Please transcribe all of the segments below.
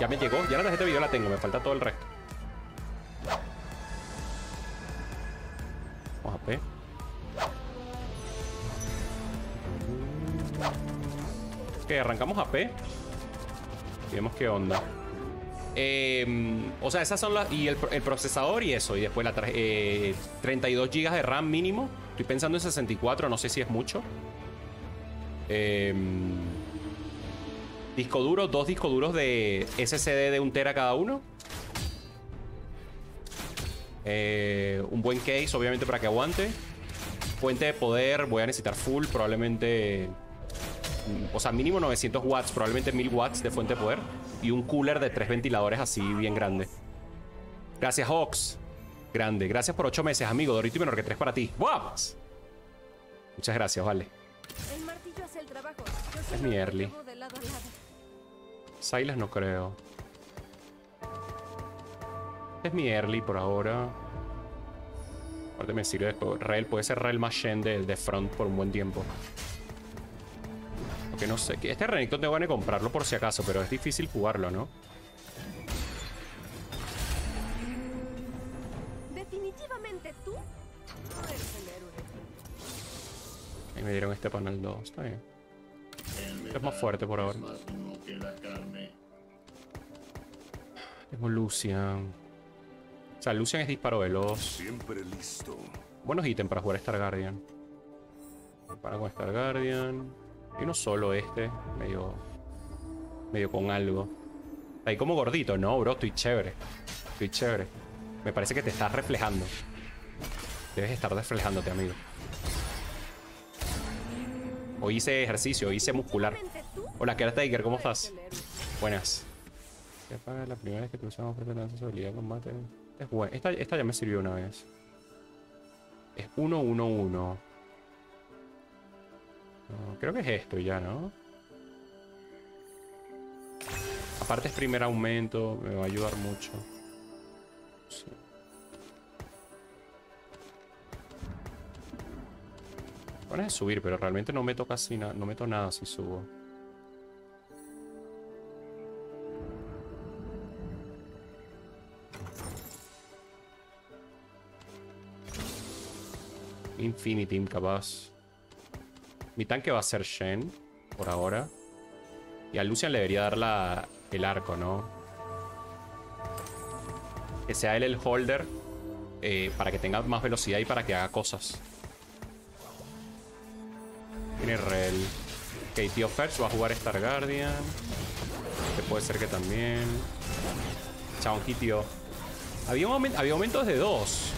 Ya me llegó. Ya la tarjeta de video la tengo. Me falta todo el resto. Vamos a P. Ok, arrancamos a P. Vemos qué onda. Eh, o sea, esas son las. Y el, procesador y eso. Y después la eh, 32 GB de RAM mínimo. Estoy pensando en 64, no sé si es mucho. Eh, disco duro, dos discos duros de SSD de un tera cada uno. Eh, un buen case, obviamente, para que aguante. Fuente de poder, voy a necesitar full, probablemente. O sea, mínimo 900 watts, probablemente 1000 watts de fuente de poder. Y un cooler de tres ventiladores así, bien grande. Gracias, Hawks. Grande. Gracias por ocho meses, amigo. Dorito y menor que tres para ti. ¡Guapas! Muchas gracias, vale. El martillo hace el trabajo. Yo Es mi early. llevo de lado a lado. Silas no creo. Este es mi early por ahora. Aparte me sirve después. Rael puede ser Rael más Shen de, de front por un buen tiempo. Porque no sé. Este Renekton tengo ganas de comprarlo por si acaso, pero es difícil jugarlo, ¿no? Definitivamente tú eres el héroe. Ahí me dieron este panel 2. Está bien. Este es más fuerte por ahora. Tengo Lucian. O sea, Lucian es disparo veloz. Siempre listo. Buenos ítems para jugar Star Guardian. Para con Star Guardian. Y uno solo este. Medio. Medio con algo. Ahí como gordito, ¿no, bro? Estoy chévere. Estoy chévere. Me parece que te estás reflejando. Debes estar reflejándote, amigo. Hoy hice ejercicio, hoy hice muscular. Hola, Kara Tiger, ¿cómo estás? Buenas. ¿Qué paga la primera vez que te usamos su habilidad de combate? Es buena. Esta, esta ya me sirvió una vez. Es 1-1-1. No, creo que es esto ya, ¿no? Aparte es primer aumento, me va a ayudar mucho. Sí. Bueno, subir, pero realmente no meto casi nada, no meto nada si subo. Infinity capaz. Mi tanque va a ser Shen, por ahora. Y a Lucian le debería dar la, el arco, ¿no? Que sea él el holder eh, para que tenga más velocidad y para que haga cosas. Tiene Rel. Ok, tío Ferch va a jugar Star Guardian. Este puede ser que también. Chao, tío. Había, momen- había momentos de dos.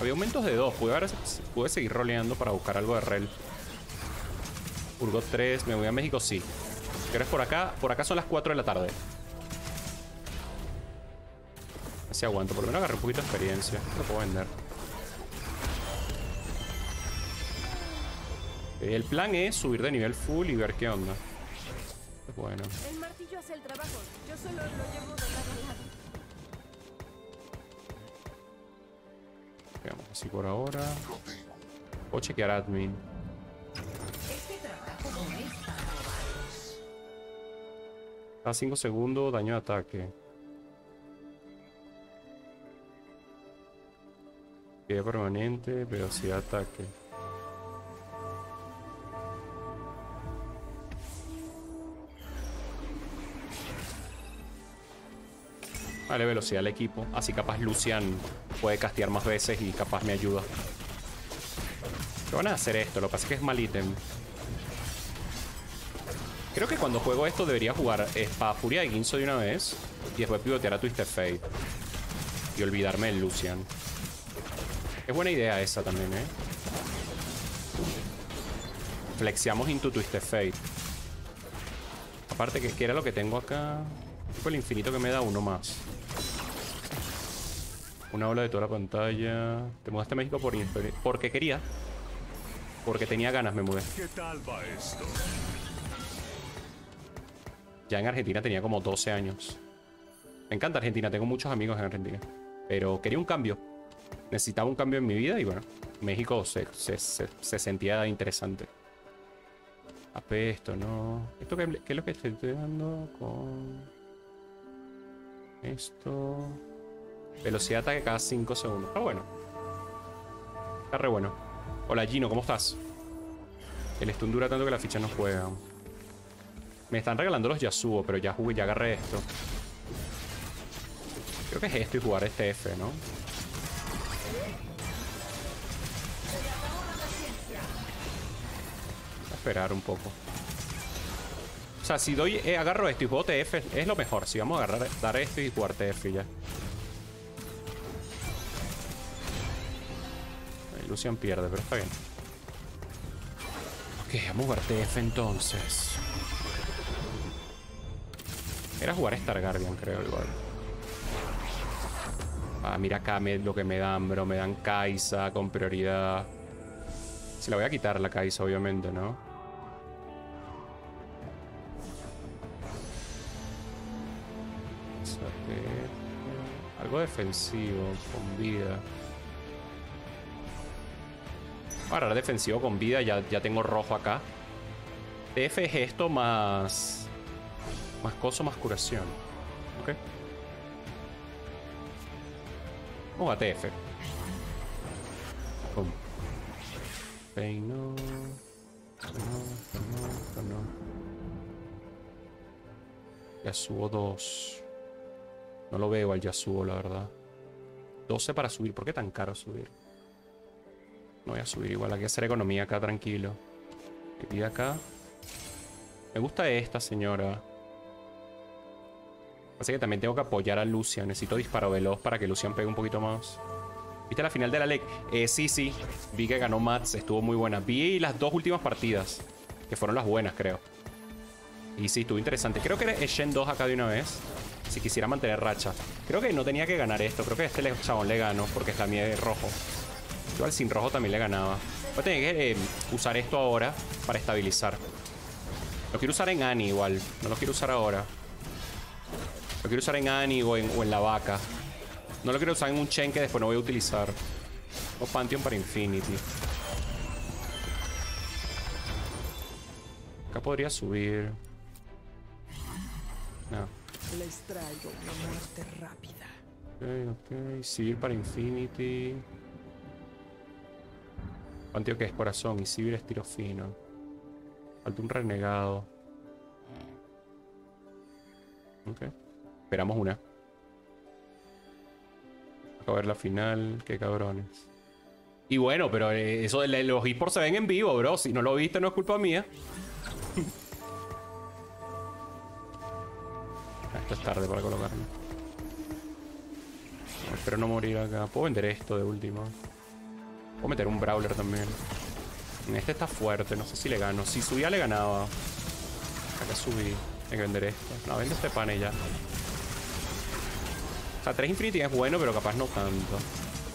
Había momentos de dos. Pude, haber- pude seguir roleando para buscar algo de Rel. Urgot 3. Me voy a México, sí. ¿Qué por acá? Por acá son las 4 de la tarde. Así aguanto. Por lo menos agarré un poquito de experiencia. Lo puedo vender. Eh, El plan es subir de nivel full y ver qué onda. Bueno. El martillo hace el trabajo. Yo solo lo llevo de lado a lado. Así por ahora. Puedo chequear admin. Cada 5 segundos, daño de ataque. Vida permanente, velocidad de ataque. Vale, velocidad al equipo. Así capaz Lucian puede castear más veces y capaz me ayuda. ¿Qué van a hacer esto? Lo que pasa es que es mal ítem. Creo que cuando juego esto debería jugar Espada Furia de Ginzo de una vez y después pivotear a Twisted Fate. Y olvidarme del Lucian. Es buena idea esa también, ¿eh? Flexiamos into Twisted Fate. Aparte, que ¿qué era lo que tengo acá? Fue el infinito que me da uno más. Una ola de toda la pantalla. Te mudaste a México por porque quería. Porque tenía ganas, me mudé. ¿Qué tal va esto? Ya en Argentina tenía como 12 años. Me encanta Argentina, tengo muchos amigos en Argentina. Pero quería un cambio. Necesitaba un cambio en mi vida y bueno, México se, se- se- se sentía interesante. AP esto, ¿no? ¿Esto qué, qué es lo que estoy dando con...? Esto. Velocidad de ataque cada 5 segundos. Está bueno. Está re bueno. Hola Gino, ¿cómo estás? El stun dura tanto que la ficha no juega. Me están regalando los Yasuo, pero ya jugué, ya agarré esto. Creo que es esto y jugar este F, ¿no? Voy a esperar un poco. O sea, si doy, eh, agarro esto y juego TF, es lo mejor. Si vamos a agarrar, dar esto y jugar TF ya. Lucian pierde, pero está bien. Ok, a jugar TF entonces. Era jugar Star Guardian, creo, igual. Ah, mira acá me- lo que me dan, bro. Me dan Kaisa con prioridad. Se la voy a quitar la Kaisa, obviamente, ¿no? Algo defensivo, con vida. Voy a agarrar defensivo con vida, ya, ya tengo rojo acá. TF es esto más... Más coso, más curación. Ok. Vamos a TF. Pum. Peino. No, no, no, no. Yasuo 2. No lo veo al Yasuo, la verdad. 12 para subir. ¿Por qué tan caro subir? No voy a subir igual. Hay que hacer economía acá, tranquilo. Y acá. Me gusta esta señora. Así que también tengo que apoyar a Lucian. Necesito disparo veloz para que Lucian pegue un poquito más. ¿Viste la final de la LEC? Eh, sí, sí. Vi que ganó Mats. Estuvo muy buena. Vi las dos últimas partidas. Que fueron las buenas, creo. Y sí, estuvo interesante. Creo que es Shen 2 acá de una vez. Si quisiera mantener racha. Creo que no tenía que ganar esto. Creo que este chabón le ganó. Porque es la rojo. Igual sin rojo también le ganaba. Voy a tener que eh, usar esto ahora para estabilizar. Lo quiero usar en Annie igual. No lo quiero usar ahora. Lo quiero usar en Annie o en, o en la vaca. No lo quiero usar en un Chen que después no voy a utilizar. O Pantheon para Infinity. Acá podría subir. No. Les traigo una muerte rápida. Ok, ok. Civil para Infinity. Que es corazón y Civil es tiro fino. Falta un renegado. Ok. Esperamos una. Acabo ver la final. Qué cabrones. Y bueno, pero eh, eso de los esports se ven en vivo, bro. Si no lo viste, no es culpa mía. Ah, Esto es tarde para colocarlo. No, espero no morir acá. Puedo vender esto de último. Puedo meter un brawler también. Este está fuerte, no sé si le gano. Si subía le ganaba. Acá subí. Hay que vender esto. No, vende este pane ya. O sea, 3 Infinity es bueno, pero capaz no tanto.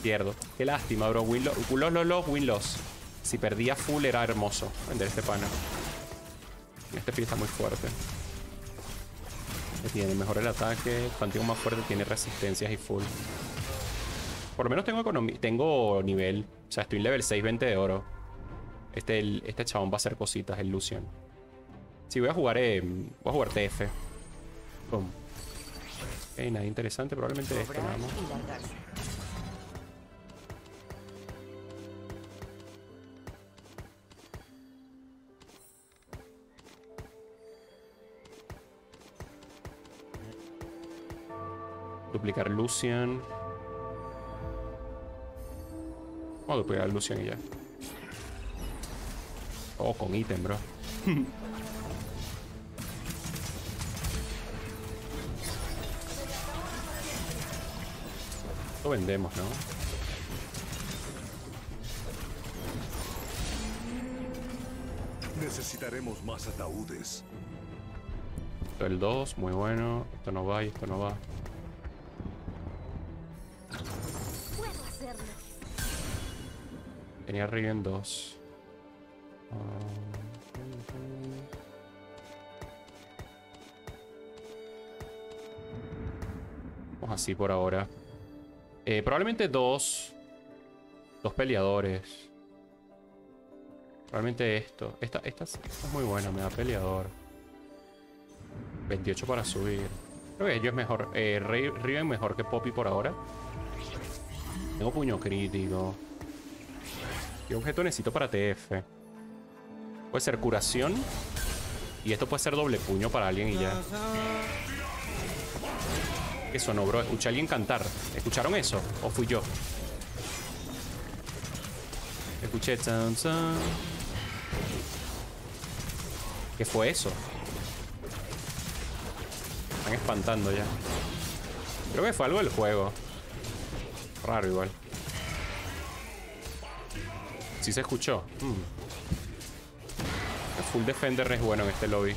Pierdo. Qué lástima, bro. Win loss, los, los, los, win loss. Si perdía full era hermoso. Vender este pana. Este pin está muy fuerte. Que tiene mejor el ataque. Panteón más fuerte tiene resistencias y full. Por lo menos tengo economía. Tengo nivel. O sea, estoy en level 6, 20 de oro. Este, este chabón va a hacer cositas, el Lucian. Sí, voy a jugar. eh, voy a jugar TF. Ok, nada interesante. Probablemente esto nada. Duplicar Lucian. Vamos a duplicar Lucian y ya. Oh, con ítem, bro. Lo vendemos, ¿no? Necesitaremos más ataúdes. Esto el 2, muy bueno. Esto no va y esto no va. Tenía Riven 2. Vamos así por ahora. Eh, probablemente dos. Dos peleadores. Probablemente esto. Esta, esta, es- muy buena, me da peleador. 28 para subir. Creo que ellos es mejor. Eh, Ri- Riven mejor que Poppy por ahora. Tengo puño crítico. ¿Qué objeto necesito para TF? Puede ser curación. Y esto puede ser doble puño para alguien y ya. ¿Qué sonó, bro? Escuché a alguien cantar. ¿Escucharon eso? ¿O fui yo? Escuché. ¿Qué fue eso? Están espantando ya. Creo que fue algo del juego. Raro igual. Sí se escuchó. Hmm. El Full Defender es bueno en este lobby.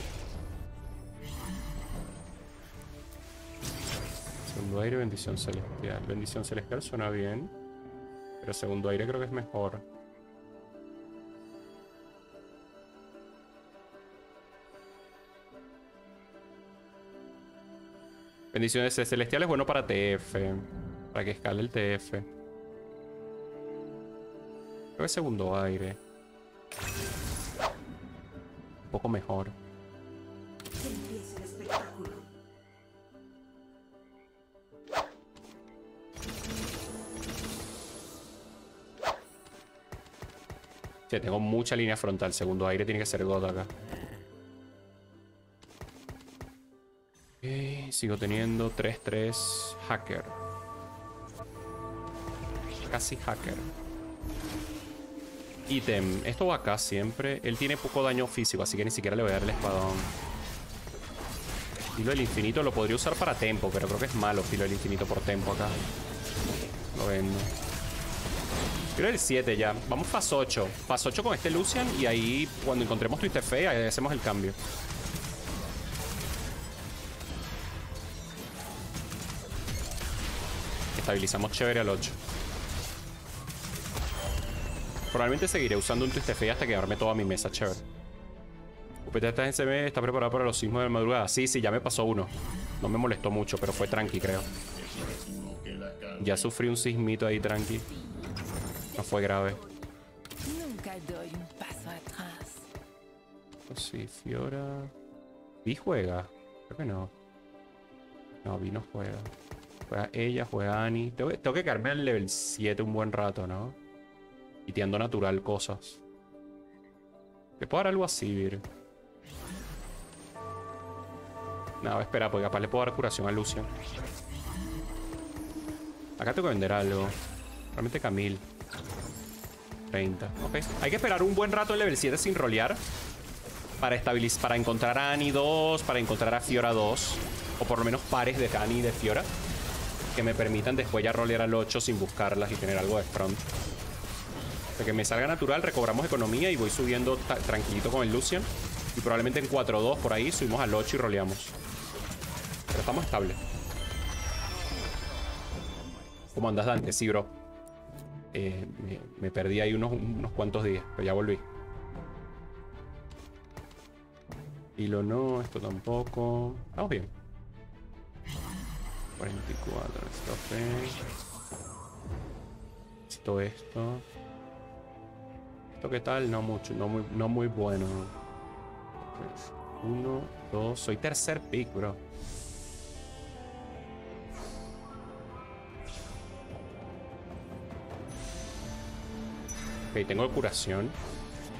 Segundo aire, bendición celestial. Bendición celestial suena bien. Pero segundo aire creo que es mejor. Bendiciones celestial es bueno para TF. Para que escale el TF. Creo que segundo aire. Un poco mejor. Sí, tengo mucha línea frontal. Segundo aire tiene que ser God acá. Sigo teniendo 3-3 hacker. Casi hacker. Ítem. Esto va acá siempre. Él tiene poco daño físico, así que ni siquiera le voy a dar el espadón. Filo del infinito lo podría usar para tempo, pero creo que es malo filo del infinito por tempo acá. Lo vendo. Quiero el 7 ya. Vamos fase 8. Fase 8 con este Lucian y ahí cuando encontremos Twisted Fate ahí hacemos el cambio. Estabilizamos chévere al 8. Probablemente seguiré usando un Fate hasta quedarme toda mi mesa chévere. UPT está en CM, está preparado para los sismos de la madrugada. Sí, sí, ya me pasó uno. No me molestó mucho, pero fue tranqui, creo. Ya sufrí un sismito ahí tranqui. No fue grave. Nunca doy un paso atrás. Pues sí, Fiora. Vi juega. Creo que no. No, Vi no juega. Juega ella, juega Annie. Tengo, que- tengo que quedarme al level 7 un buen rato, ¿no? Y tiendo natural cosas. ¿Le puedo dar algo así, Vir? Nada, espera, porque capaz le puedo dar curación a Lucian. Acá tengo que vender algo. Realmente Camille. 30. Ok. Hay que esperar un buen rato en level 7 sin rolear. Para estabilizar, para encontrar a Annie 2, para encontrar a Fiora 2. O por lo menos pares de Annie y de Fiora. Que me permitan después ya rolear al 8 sin buscarlas y tener algo de front. Sea, que me salga natural, recobramos economía y voy subiendo tranquilito con el Lucian. Y probablemente en 4-2 por ahí subimos al 8 y roleamos. Pero estamos estables. ¿Cómo andas, Dante? Sí, bro. Eh, me, perdí ahí unos, cuantos días, pero ya volví. Hilo no, esto tampoco. Estamos bien. 44, esto ok. Esto, ¿Esto qué tal? No mucho, no muy, no muy bueno. Uno, dos. Soy tercer pick, bro. Ok, tengo curación.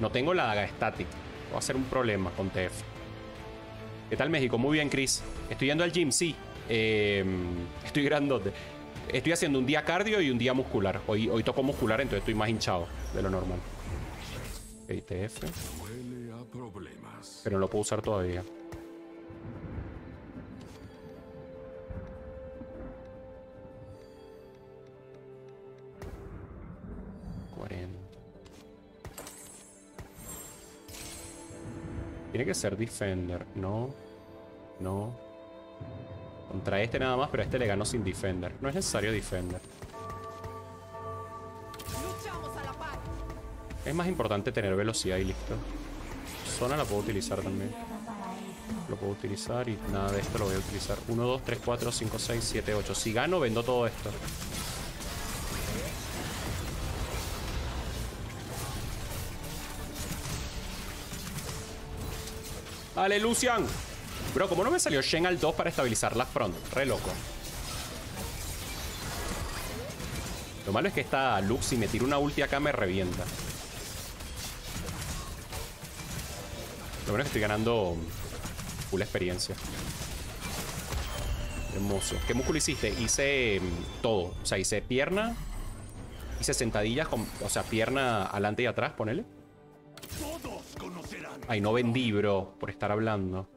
No tengo la daga static. Va a ser un problema con TF. ¿Qué tal México? Muy bien, Chris. Estoy yendo al gym, sí. Eh, estoy grandote. Estoy haciendo un día cardio y un día muscular. Hoy, hoy toco muscular, entonces estoy más hinchado de lo normal. Ok, TF. Huele a problemas. Pero no lo puedo usar todavía. Tiene que ser Defender. No. No. Contra este nada más, pero a este le gano sin Defender. No es necesario Defender. Es más importante tener velocidad y listo. Zona la puedo utilizar también. Lo puedo utilizar y nada de esto lo voy a utilizar. 1, 2, 3, 4, 5, 6, 7, 8. Si gano, vendo todo esto. ¡Dale, Lucian! Bro, ¿cómo no me salió Shen al 2 para estabilizar la front? Re loco. Lo malo es que esta Lux, si me tira una ulti acá, me revienta. Lo bueno estoy ganando full experiencia. Hermoso. ¿Qué músculo hiciste? Hice mm, todo. O sea, hice pierna. Hice sentadillas, con, o sea, pierna adelante y atrás, ponele. Ay, no vendí, bro, por estar hablando.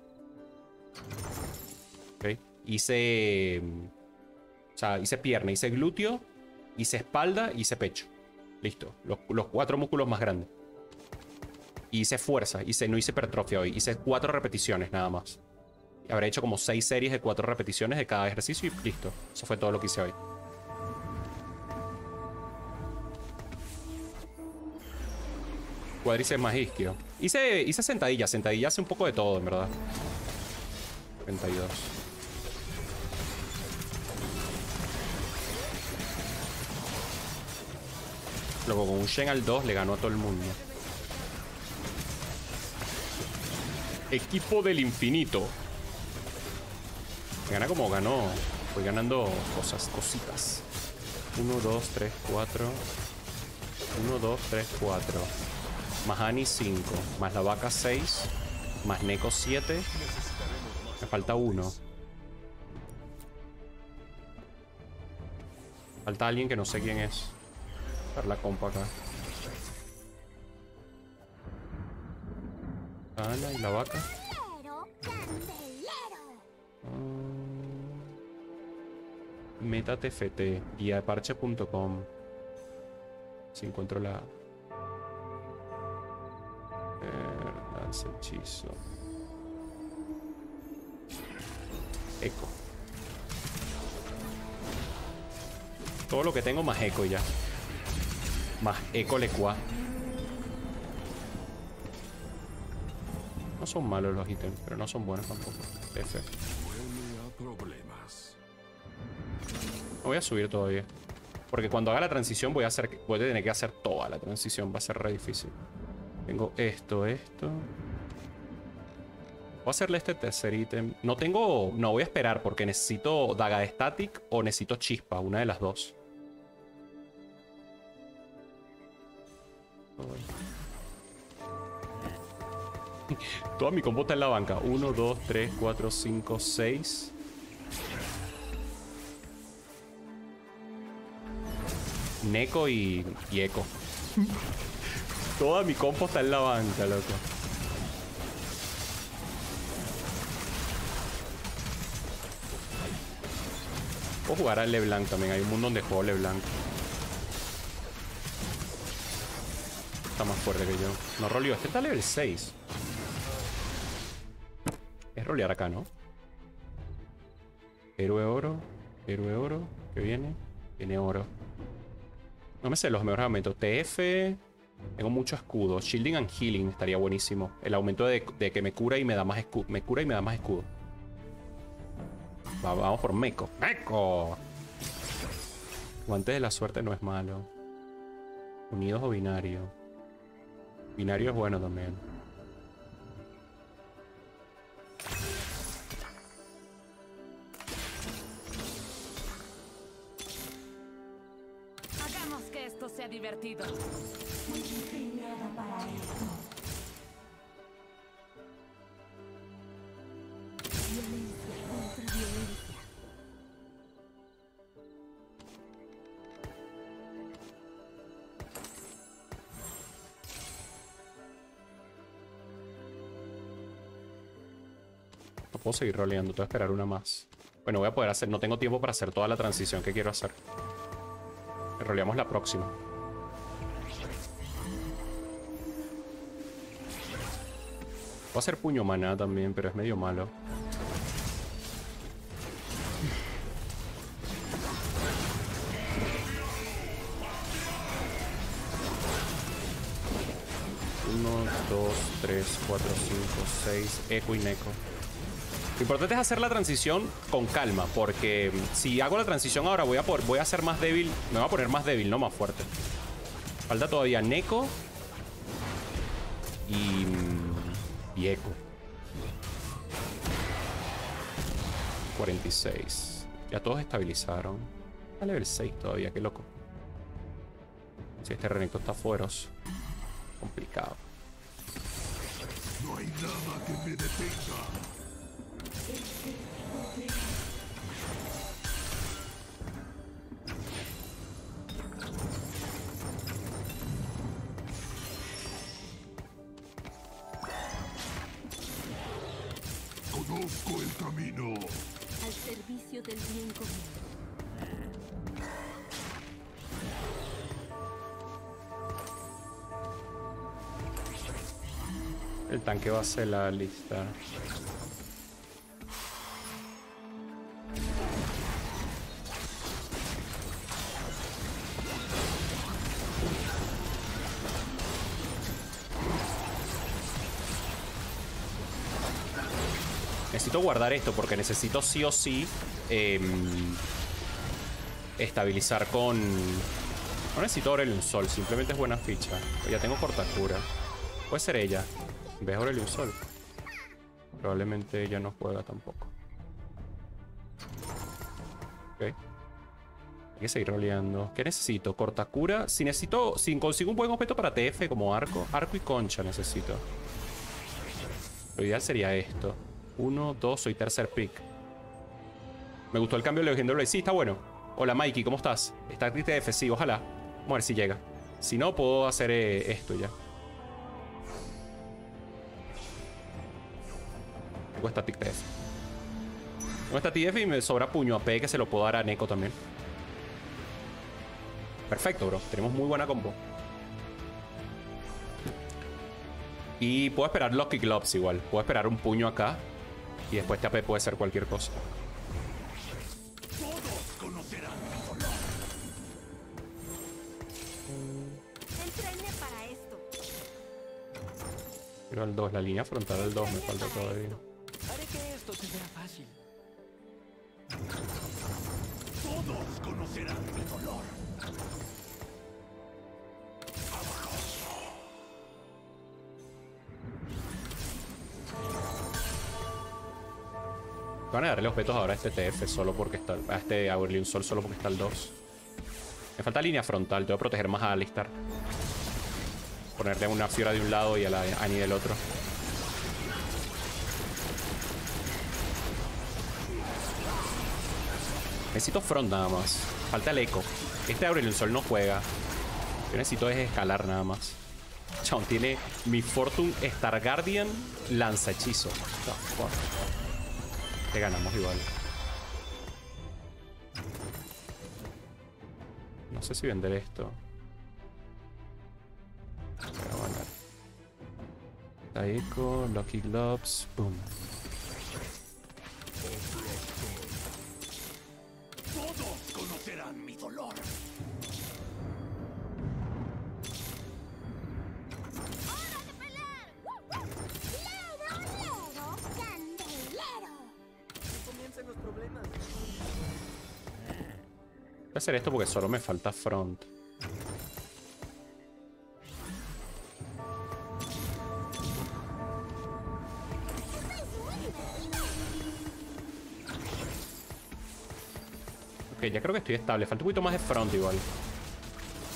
Ok. Hice. mm, O sea, hice pierna, hice glúteo, hice espalda hice pecho. Listo. Los cuatro músculos más grandes. Y hice fuerza, hice, no hice hipertrofia hoy. Hice cuatro repeticiones nada más. Habré hecho como seis series de cuatro repeticiones de cada ejercicio y listo. Eso fue todo lo que hice hoy. Cuádriceps más isquio. Hice, hice sentadillas. Sentadillas hace un poco de todo, en verdad. 32. Luego con un Shen al 2 le ganó a todo el mundo. Equipo del infinito. Gana como ganó. Voy ganando cosas, cositas. 1, 2, 3, 4. 1, 2, 3, 4. Más Ani 5. Más la vaca 6. Más Neko 7. Me falta uno. Falta alguien que no sé quién es. La compa acá. Ana y la vaca. Ah. Meta TFT. Guía de parche.com. Si encuentro la. Eh, lanza hechizo. Eco. Todo lo que tengo más eco ya. Más eco lecua. No son malos los ítems, pero no son buenos tampoco. F. No voy a subir todavía. Porque cuando haga la transición voy a hacer. Voy a tener que hacer toda la transición. Va a ser re difícil. Tengo esto, esto. Voy a hacerle este tercer ítem. No tengo. No, voy a esperar porque necesito daga de static o necesito chispa. Una de las dos. Toda mi combo está en la banca. 1, 2, 3, 4, 5, 6. Neko y, y Echo. Toda mi compo está en la banca, loco. Puedo jugar a LeBlanc también. Hay un mundo donde juego LeBlanc. Está más fuerte que yo. No roleo. Este está level 6. Es rolear acá, ¿no? Héroe oro. Héroe oro. ¿Qué viene? Viene oro. No me sé los mejores aumentos. TF. Tengo mucho escudo. Shielding and Healing estaría buenísimo. El aumento de, que me cura y me da más escudo. Me cura y me da más escudo. Va- vamos por Meco. ¡Meco! Guantes de la suerte no es malo. Unidos o binario. Binario es bueno también. Seguir roleando, tengo que esperar una más. Bueno, voy a poder hacer. No tengo tiempo para hacer toda la transición que quiero hacer. Roleamos la próxima. Puedo hacer puño maná también, pero es medio malo. Uno, dos, tres, cuatro, cinco, seis. Eco y Neko. Lo importante es hacer la transición con calma, porque si hago la transición ahora voy a, por, voy a ser más débil, me voy a poner más débil, no más fuerte. Falta todavía Neko y, y Echo. 46. Ya todos estabilizaron. A level 6 todavía, qué loco. Si este Renekton está fueros. Complicado. No hay nada que me detenga. Al servicio del bien común. El tanque va a ser la lista. Necesito guardar esto porque necesito sí o sí em, estabilizar con... No necesito Aurelion Sol, simplemente es buena ficha. Ya tengo cortacura. Puede ser ella. De Aurelion Sol. Probablemente ella no juega tampoco. Ok. Hay que seguir roleando. ¿Qué necesito? Cortacura. Si necesito. Si consigo un buen objeto para TF como arco. Arco y concha necesito. Lo ideal sería esto. Uno, dos, soy tercer pick. Me gustó el cambio de Legendary. Sí, está bueno. Hola Mikey, ¿cómo estás? Está TF, sí, ojalá. Vamos a ver si llega. Si no, puedo hacer eh, esto ya. Tengo esta TF. Tengo esta TF y me sobra puño AP que se lo puedo dar a Neko también. Perfecto, bro. Tenemos muy buena combo. Y puedo esperar Lucky Gloves igual. Puedo esperar un puño acá. Y después este AP puede ser cualquier cosa. Todos conocerán mi dolor. Entrené para esto. Pero al 2, la línea frontal al 2 me falta todavía. Haré que esto te sea fácil. Todos conocerán Van a darle objetos ahora a este TF solo porque está. A este Aurelion Sol solo porque está el 2. Me falta línea frontal, tengo que proteger más a Alistar. Ponerle una Fiora de un lado y a la Annie del otro. Necesito front nada más. Falta el eco. Este Aurelion Sol no juega. Yo necesito es escalar nada más. Chabón, tiene mi Fortune Star Guardian lanza hechizo. Fuck? Te ganamos igual. No sé si vender esto. Taiko, Lucky Gloves, boom. Hacer esto porque solo me falta front. Ok, ya creo que estoy estable. Falta un poquito más de front igual.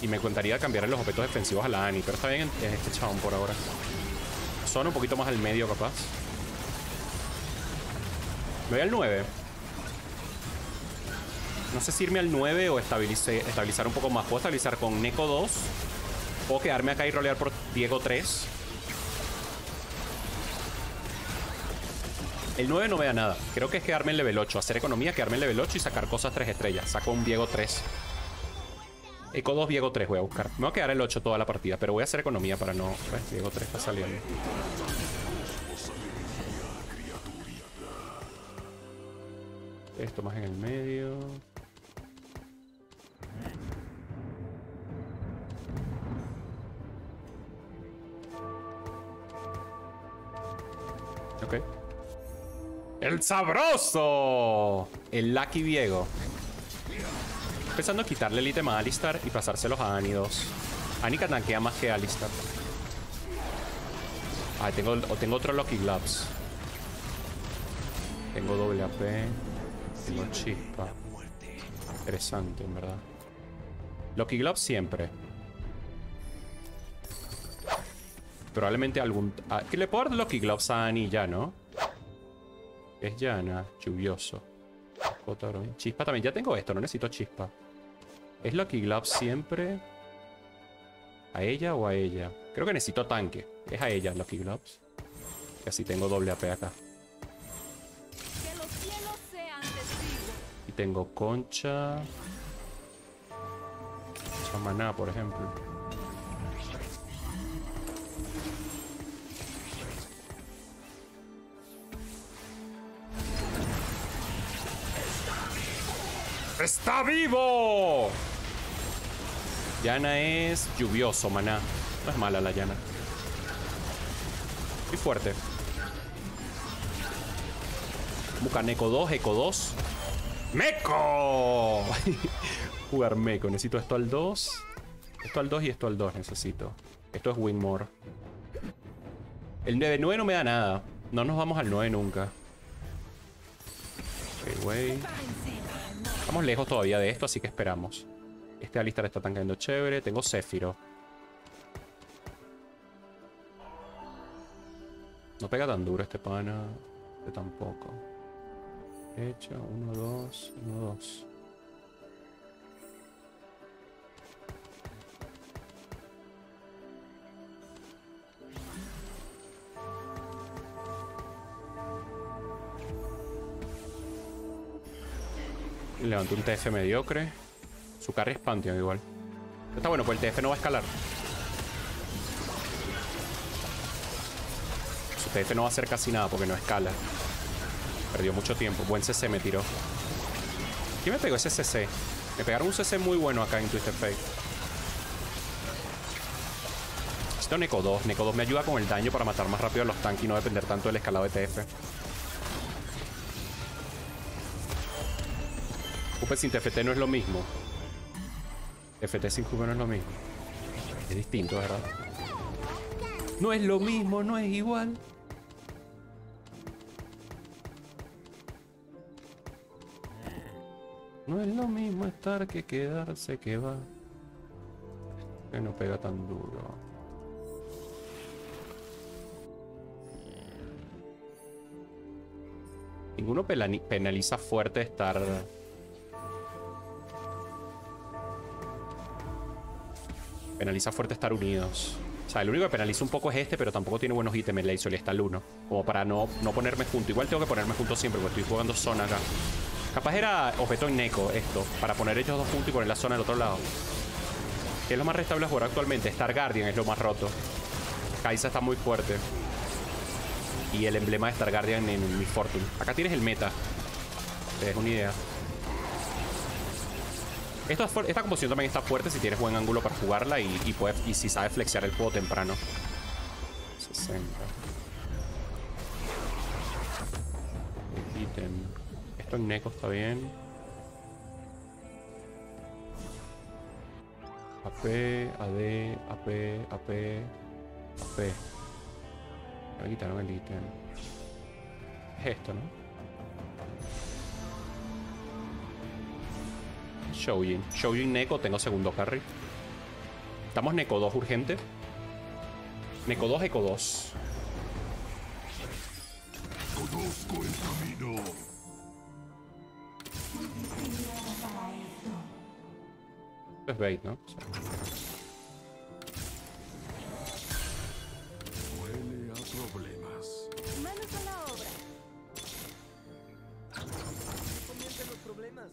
Y me contaría cambiar los objetos defensivos a la Annie. Pero está bien en este chabón por ahora. Son un poquito más al medio capaz. Me voy al 9. No sé si irme al 9 o estabilizar un poco más. Puedo estabilizar con Neko 2. Puedo quedarme acá y rolear por Diego 3. El 9 no vea nada. Creo que es quedarme en level 8. Hacer economía, quedarme en level 8 y sacar cosas 3 estrellas. Saco un Diego 3. Eco 2, Diego 3 voy a buscar. Me voy a quedar el 8 toda la partida, pero voy a hacer economía para no... ¿Ves? Diego 3 está saliendo. Esto más en el medio. ¡El sabroso! El Lucky Diego. Empezando a quitarle el ítem a Alistar y pasárselos a Annie 2. Annie que tanquea más que Alistar. Ah, tengo, tengo otro Lucky Gloves. Tengo doble. Tengo chispa. Interesante, en verdad. Lucky Glove siempre. Probablemente algún... ah, que le puedo dar Lucky Gloves a Annie ya, ¿no? Es llana, lluvioso. Kotaro. Chispa también. Ya tengo esto, no necesito chispa. ¿Es Lucky Gloves siempre? ¿A ella o a ella? Creo que necesito tanque. Es a ella Lucky Gloves. Que así tengo doble AP acá. Que los cielos sean testigos. Y tengo concha. Chamaná, por ejemplo. ¡Está vivo! Yana es lluvioso, maná. No es mala la llana. Y fuerte. Bucaneco 2, Eco 2. ¡Meco! Jugar Meco. Necesito esto al 2. Esto al 2 y esto al 2 necesito. Esto es Wingmore. El 9, 9 no me da nada. No nos vamos al 9 nunca. Ok, güey. Estamos lejos todavía de esto, así que esperamos. Este Alistar está tan cayendo chévere. Tengo Zephyro. No pega tan duro este pana. Este tampoco. Hecho, 1, 2, 1, 2. Levantó un TF mediocre. Su carry es Pantheon igual. Está bueno, pues el TF no va a escalar. Su TF no va a hacer casi nada porque no escala. Perdió mucho tiempo. Buen CC me tiró. ¿Quién me pegó ese CC? Me pegaron un CC muy bueno acá en Twisted Fate. Necesito Neko 2. Neko 2 me ayuda con el daño para matar más rápido a los tanques y no depender tanto del escalado de TF. Cooper sin TFT no es lo mismo. TFT sin Cooper no es lo mismo. Es distinto, ¿verdad? No es lo mismo, no es igual. No es lo mismo estar que quedarse que va. Que no pega tan duro. Ninguno penaliza fuerte estar. Penaliza fuerte estar unidos. O sea, el único que penaliza un poco es este, pero tampoco tiene buenos ítems el Laser y está el 1. Como para no, no ponerme junto. Igual tengo que ponerme junto siempre porque estoy jugando zona acá. Capaz era objeto en Neko esto, para poner ellos dos juntos y poner la zona del otro lado. ¿Qué es lo más restable jugar actualmente? Star Guardian es lo más roto. Kaisa está muy fuerte. Y el emblema de Star Guardian en mi Fortune. Acá tienes el meta. Dejo una idea. Esto es fu- esta composición también está fuerte si tienes buen ángulo para jugarla y, y, puedes- y si sabes flexear el juego temprano. 60. El ítem. Esto en Neko está bien. AP, AD, AP, AP, AP. Me quitaron el ítem. Es esto, ¿no? Shoujin. Shoujin Neko, tengo segundo carry. Estamos Neko 2 urgente. Neko 2, Eco 2. Conozco el camino. Esto es bait, ¿no? Huele a problemas. Manos a la obra. Comienzan los problemas.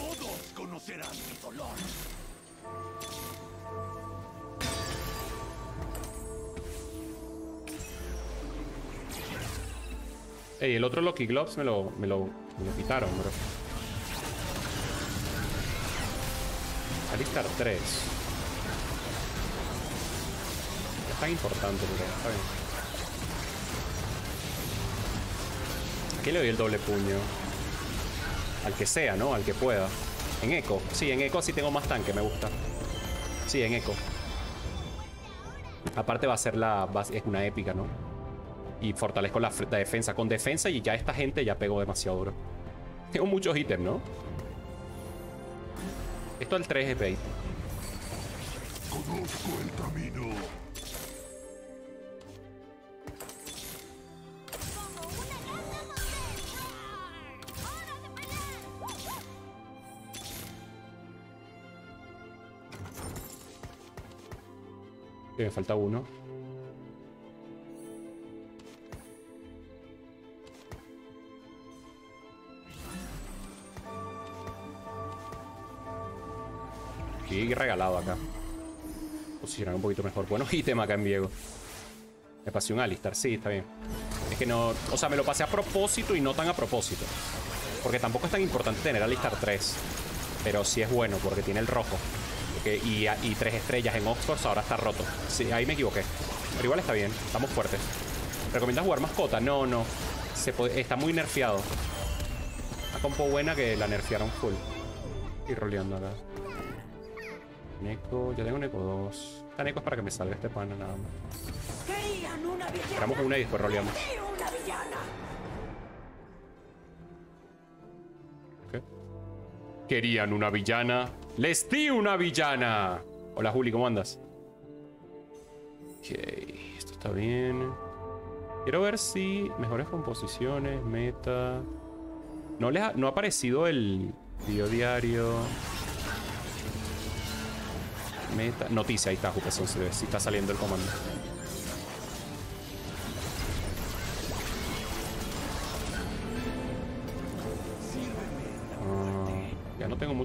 Todos conocerán mi dolor. Ey, el otro Lucky Gloves me lo, me lo, me lo quitaron, bro. Alistar 3. Es tan importante, bro. Está bien. Aquí le doy el doble puño. Al que sea, ¿no? Al que pueda. En eco. Sí, en eco sí tengo más tanque, me gusta. Sí, en eco. Aparte va a ser la... es una épica, ¿no? Y fortalezco la, la defensa. Con defensa y ya esta gente ya pegó demasiado duro. Tengo muchos ítems, ¿no? Esto al 3 es bait. Conozco el camino. Me falta uno. Y regalado acá. Posicionar un poquito mejor. Bueno, ítem acá en Viego. Me pasé un Alistar, sí, está bien. Es que no. O sea, me lo pasé a propósito y no tan a propósito. Porque tampoco es tan importante tener Alistar 3. Pero sí es bueno porque tiene el rojo. Y, y tres estrellas en Oxford ahora está roto. Sí, ahí me equivoqué. Pero igual está bien, estamos fuertes. ¿Recomiendas jugar mascota? No, no. Se puede- está muy nerfeado. Una compo buena que la nerfearon full. Y roleando acá. Neko, ya tengo Neko 2. Esta Neko es para que me salga este pana nada más. Esperamos una y después roleamos. Querían una villana. ¡Les di una villana! Hola Juli, ¿cómo andas? Ok, esto está bien. Quiero ver si mejores composiciones, meta. No, les ha, no ha aparecido el video diario. Meta. Noticia, ahí está, Jupesón. Sí está saliendo el comando.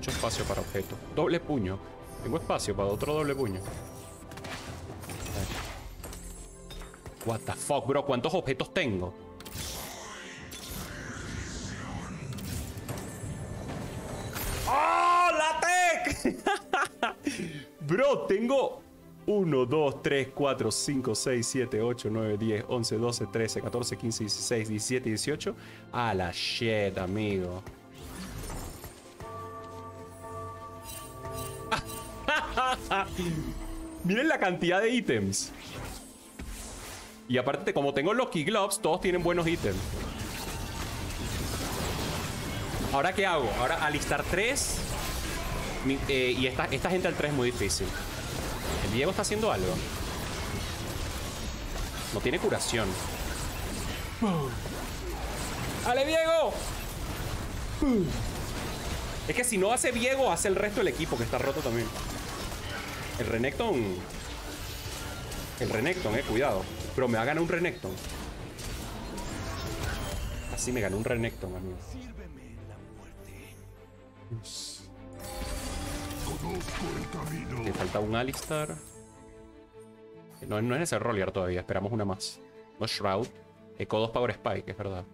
Mucho espacio para objetos. Doble puño. Tengo espacio para otro doble puño. What the fuck, bro. ¿Cuántos objetos tengo? ¡Oh, la tech! bro, tengo 1, 2, 3, 4, 5, 6, 7, 8, 9, 10, 11, 12, 13, 14, 15, 16, 17, 18. A la shit, amigo. Miren la cantidad de ítems. Y aparte, como tengo los Key Gloves, todos tienen buenos ítems. ¿Ahora qué hago? Ahora alistar 3. Mi- eh, y esta, esta gente al 3 es muy difícil. El Diego está haciendo algo. No tiene curación. ¡Ale, Diego! Es que si no hace Diego, hace el resto del equipo que está roto también. El Renekton. El Renekton, eh, cuidado. Pero me va a ganar un Renekton. Así me ganó un Renekton, amigo. Le falta un Alistar. No, no es ese Rolliar todavía, esperamos una más. No Shroud. Eco 2 Power Spike, es verdad.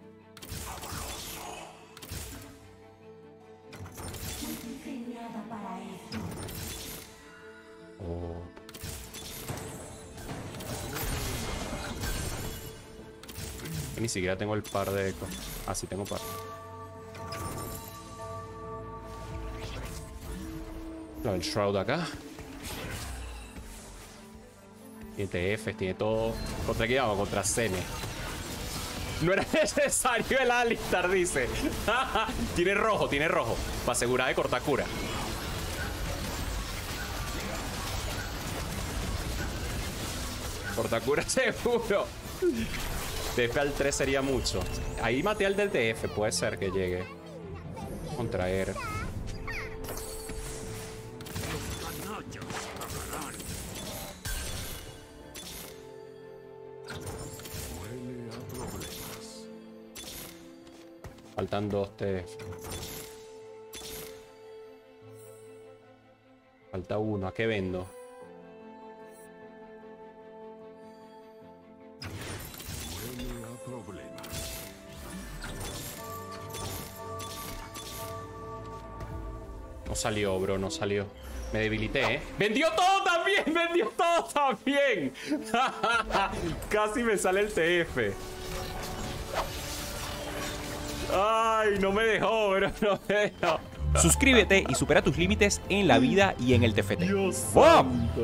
Y Ni siquiera tengo el par de eco. Ah, sí, tengo par. Lo del Shroud acá. Tiene TF, tiene todo. ¿Contra qué vamos? Contra Zene. No era necesario el Alistar, dice. tiene rojo, tiene rojo. Para asegurar de cortar cura. Cortacura seguro. TF al 3 sería mucho. Ahí maté al del TF, puede ser que llegue. Contraer. Faltan dos TF. Falta uno. ¿A qué vendo? Salió, bro, no salió. Me debilité, ¿eh? ¡Vendió todo también! ¡Vendió todo también! Casi me sale el TF. Ay, no me dejó, bro, no me dejó. Suscríbete y supera tus límites en la vida y en el TFT. Dios ¡Wow! santo.